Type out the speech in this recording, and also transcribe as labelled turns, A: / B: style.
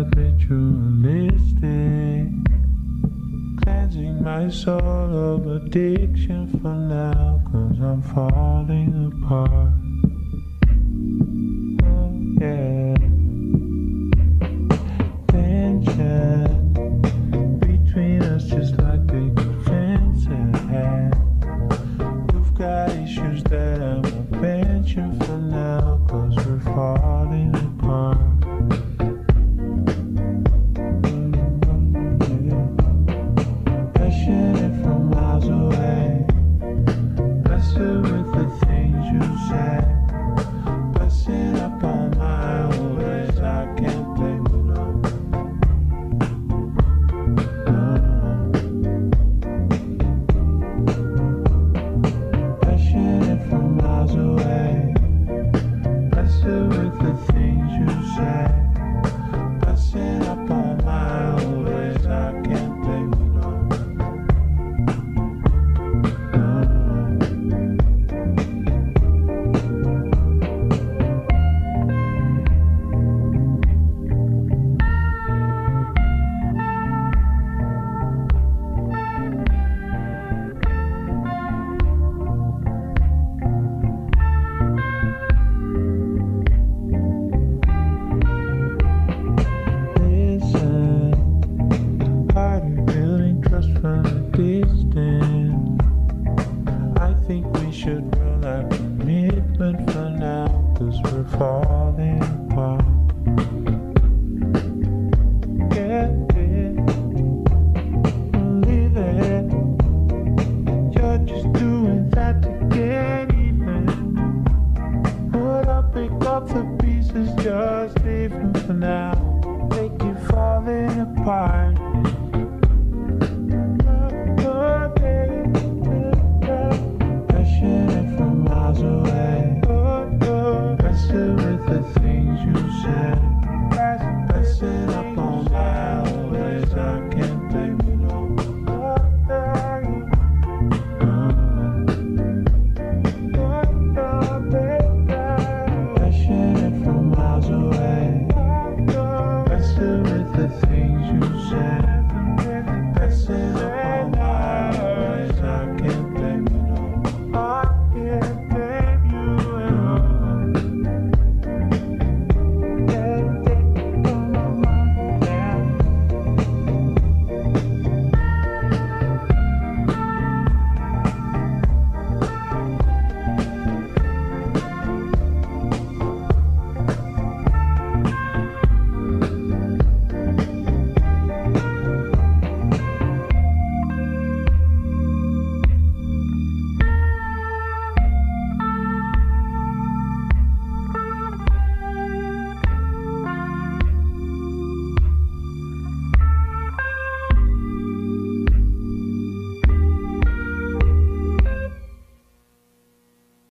A: habitualistic. Cleansing my soul of addiction for now, cause I'm falling apart. should roll our commitment for now, cause we're falling apart. Get it, believe it. You're just doing that to get even. But I'll pick up the pieces, just leave them for now. Make you falling apart.